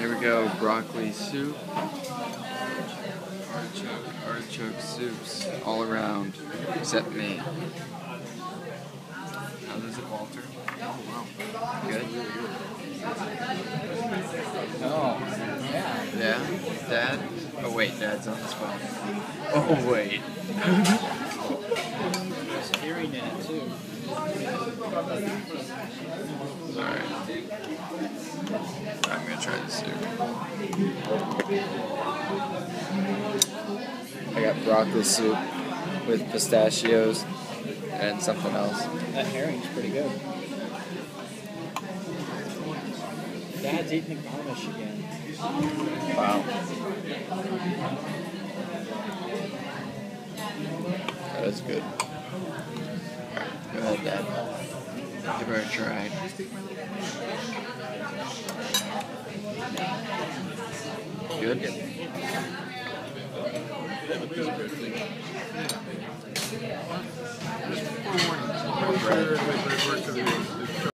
Here we go, broccoli soup. Artichoke, artichoke soups all around, except me. How does it, Walter? Good? Oh, yeah. Yeah? Dad? Oh wait, Dad's on his phone. Oh wait. There's hearing in it too. Alright. I'm gonna try this soup. I got broccoli soup with pistachios and something else. That herring's pretty good. Dad's eating the garnish again. Wow. That is good. Give her a try. Good?